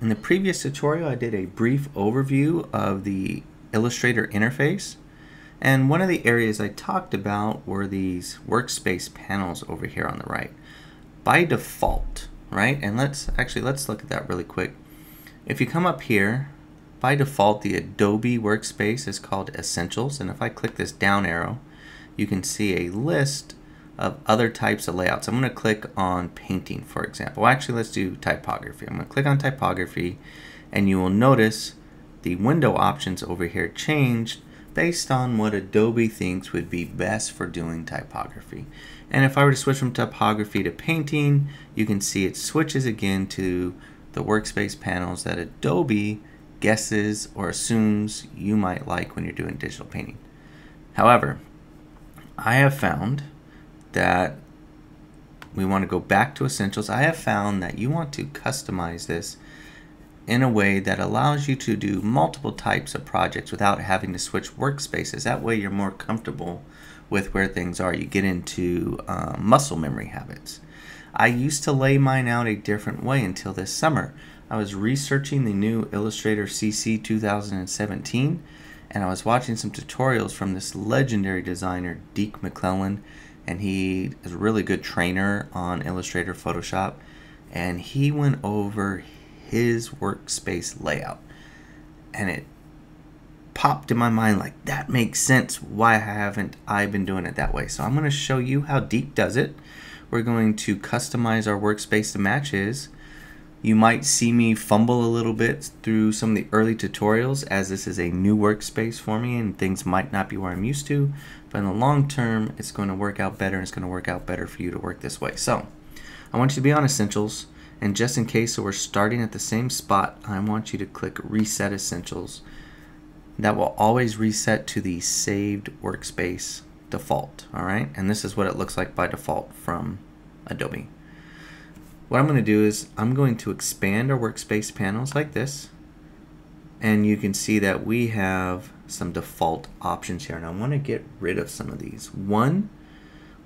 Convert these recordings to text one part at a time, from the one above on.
In the previous tutorial, I did a brief overview of the Illustrator interface. And one of the areas I talked about were these workspace panels over here on the right. By default, right? And let's actually, let's look at that really quick. If you come up here, by default, the Adobe workspace is called Essentials. And if I click this down arrow, you can see a list of other types of layouts. I'm going to click on painting, for example. Actually, let's do typography. I'm going to click on typography, and you will notice the window options over here changed based on what Adobe thinks would be best for doing typography. And if I were to switch from typography to painting, you can see it switches again to the workspace panels that Adobe guesses or assumes you might like when you're doing digital painting. However, I have found that we want to go back to essentials, I have found that you want to customize this in a way that allows you to do multiple types of projects without having to switch workspaces. That way you're more comfortable with where things are. You get into uh, muscle memory habits. I used to lay mine out a different way until this summer. I was researching the new Illustrator CC 2017 and I was watching some tutorials from this legendary designer, Deke McClelland, and he is a really good trainer on Illustrator Photoshop and he went over his workspace layout and it popped in my mind like that makes sense. Why haven't I been doing it that way? So I'm going to show you how Deke does it. We're going to customize our workspace to match his. You might see me fumble a little bit through some of the early tutorials as this is a new workspace for me and things might not be where I'm used to. But in the long term, it's going to work out better and it's going to work out better for you to work this way. So I want you to be on Essentials. And just in case so we're starting at the same spot, I want you to click Reset Essentials. That will always reset to the saved workspace default. All right. And this is what it looks like by default from Adobe. What I'm going to do is I'm going to expand our workspace panels like this. And you can see that we have some default options here. And I want to get rid of some of these. One,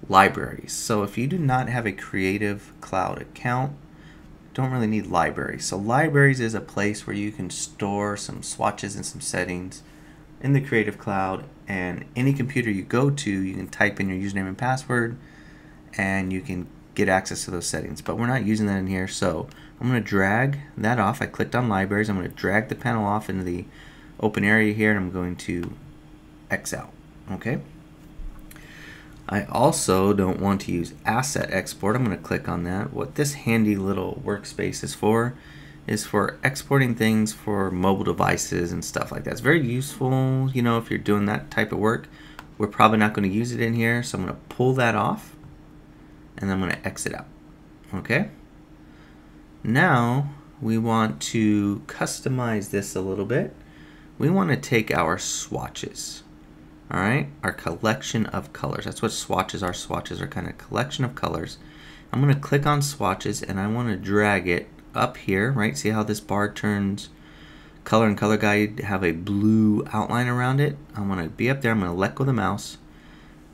libraries. So if you do not have a Creative Cloud account, don't really need libraries. So libraries is a place where you can store some swatches and some settings in the Creative Cloud and any computer you go to, you can type in your username and password and you can get access to those settings. But we're not using that in here, so I'm going to drag that off. I clicked on libraries. I'm going to drag the panel off into the open area here, and I'm going to X out. Okay. I also don't want to use asset export. I'm going to click on that. What this handy little workspace is for is for exporting things for mobile devices and stuff like that. It's very useful, you know, if you're doing that type of work. We're probably not going to use it in here, so I'm going to pull that off and I'm going to exit out. Okay? Now we want to customize this a little bit. We want to take our swatches. All right, our collection of colors. That's what swatches are. Swatches are kind of collection of colors. I'm going to click on swatches and I want to drag it up here, right? See how this bar turns color and color guide have a blue outline around it. I'm going to be up there. I'm going to let go of the mouse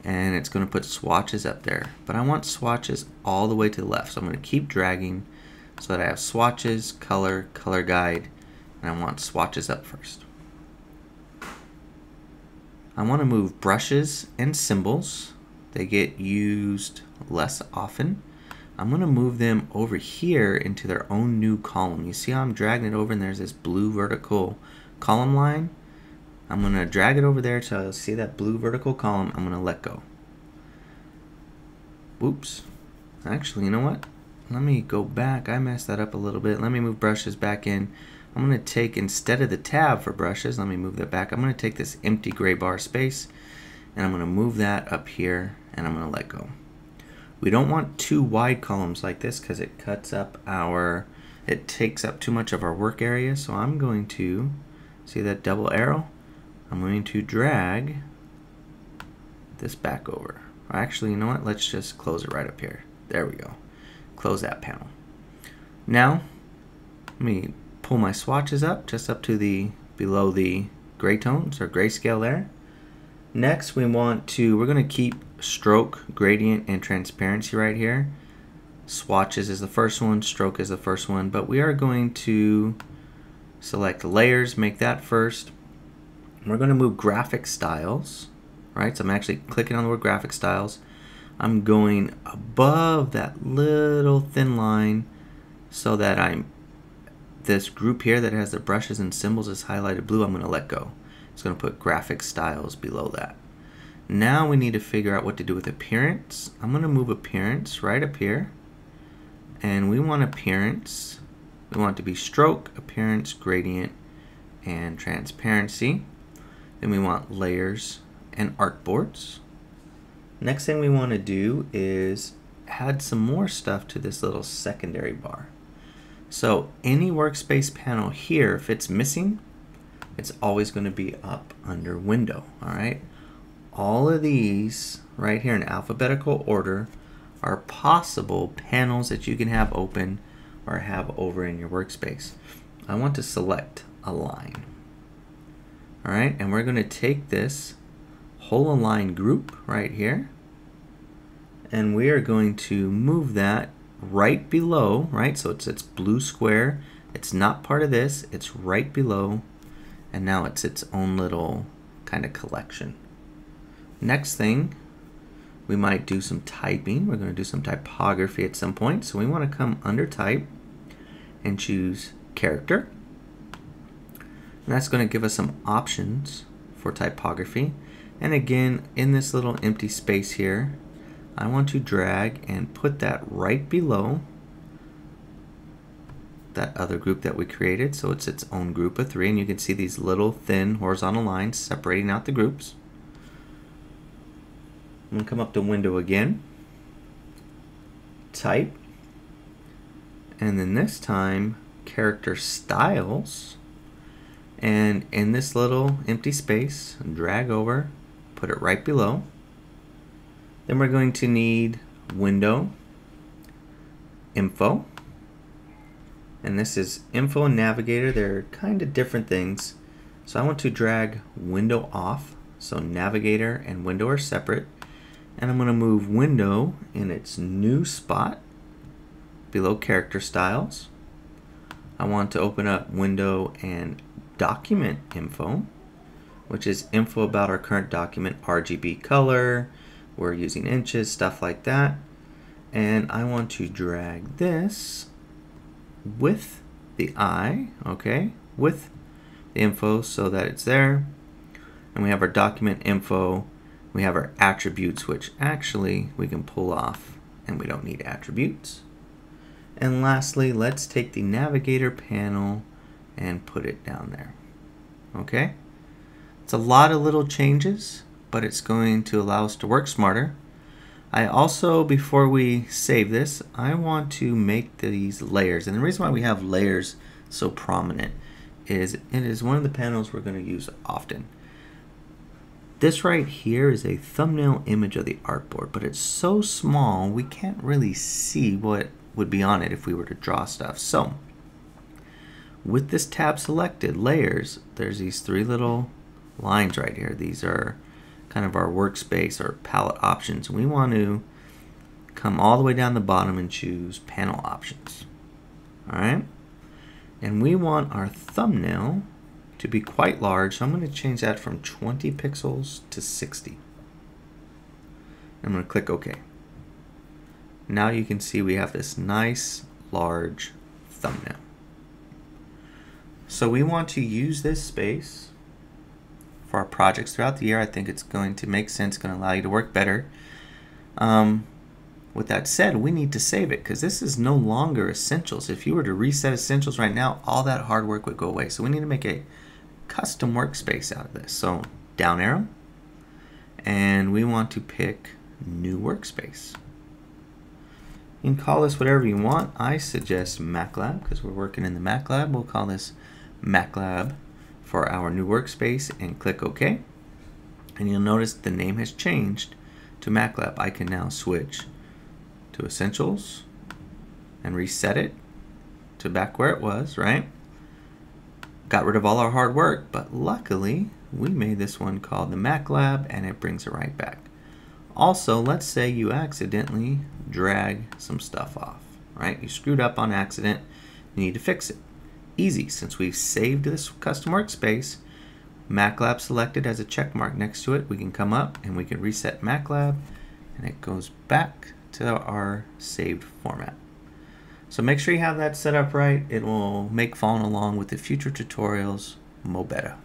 and it's going to put swatches up there. But I want swatches all the way to the left. So I'm going to keep dragging so that I have swatches, color, color guide, and I want swatches up first. I want to move brushes and symbols. They get used less often. I'm going to move them over here into their own new column. You see how I'm dragging it over and there's this blue vertical column line? I'm going to drag it over there to see that blue vertical column. I'm going to let go. Oops. Actually, you know what? Let me go back. I messed that up a little bit. Let me move brushes back in. I'm going to take, instead of the tab for brushes, let me move that back. I'm going to take this empty gray bar space and I'm going to move that up here and I'm going to let go. We don't want two wide columns like this because it cuts up our, it takes up too much of our work area. So I'm going to, see that double arrow? I'm going to drag this back over. Actually, you know what? Let's just close it right up here. There we go. Close that panel. Now, let me pull my swatches up, just up to the, below the gray tones or grayscale there. Next, we want to, we're going to keep stroke, gradient, and transparency right here. Swatches is the first one, stroke is the first one, but we are going to select layers, make that first. We're going to move graphic styles, right? So I'm actually clicking on the word graphic styles. I'm going above that little thin line so that I'm this group here that has the brushes and symbols is highlighted blue. I'm going to let go. It's going to put graphic styles below that. Now we need to figure out what to do with appearance. I'm going to move appearance right up here. And we want appearance. We want to be stroke, appearance, gradient, and transparency. Then we want layers and artboards. Next thing we want to do is add some more stuff to this little secondary bar. So any workspace panel here, if it's missing, it's always going to be up under window, all right? All of these right here in alphabetical order are possible panels that you can have open or have over in your workspace. I want to select align. All right, and we're going to take this whole align group right here and we are going to move that right below, right? So it's its blue square. It's not part of this. It's right below. And now it's its own little kind of collection. Next thing, we might do some typing. We're going to do some typography at some point. So we want to come under type and choose character. And that's going to give us some options for typography. And again, in this little empty space here, I want to drag and put that right below that other group that we created. So it's its own group of three. And you can see these little thin horizontal lines separating out the groups. I'm to come up to window again. Type. And then this time, character styles. And in this little empty space, drag over, put it right below. Then we're going to need window, info, and this is info and navigator. They're kind of different things. So I want to drag window off. So navigator and window are separate. And I'm going to move window in its new spot below character styles. I want to open up window and document info, which is info about our current document, RGB color, we're using inches, stuff like that. And I want to drag this with the eye, okay, with the info so that it's there. And we have our document info. We have our attributes, which actually we can pull off and we don't need attributes. And lastly, let's take the navigator panel and put it down there. Okay? It's a lot of little changes, but it's going to allow us to work smarter. I also, before we save this, I want to make these layers. And the reason why we have layers so prominent is it is one of the panels we're going to use often. This right here is a thumbnail image of the artboard, but it's so small we can't really see what would be on it if we were to draw stuff. So with this tab selected, layers, there's these three little lines right here. These are kind of our workspace or palette options. We want to come all the way down the bottom and choose panel options. All right. And we want our thumbnail to be quite large. So I'm going to change that from 20 pixels to 60. I'm going to click OK. Now you can see we have this nice large thumbnail. So we want to use this space for our projects throughout the year. I think it's going to make sense, going to allow you to work better. Um, with that said, we need to save it because this is no longer essentials. If you were to reset essentials right now, all that hard work would go away. So we need to make a custom workspace out of this. So down arrow, and we want to pick new workspace. You can call this whatever you want. I suggest MacLab because we're working in the MacLab. We'll call this MacLab for our new workspace and click OK. And you'll notice the name has changed to MacLab. I can now switch to Essentials and reset it to back where it was, right? Got rid of all our hard work, but luckily we made this one called the MacLab and it brings it right back. Also, let's say you accidentally drag some stuff off, right? You screwed up on accident, you need to fix it. Easy since we've saved this custom workspace. MacLab selected as a check mark next to it. We can come up and we can reset MacLab and it goes back to our saved format. So make sure you have that set up right. It will make following along with the future tutorials mo better.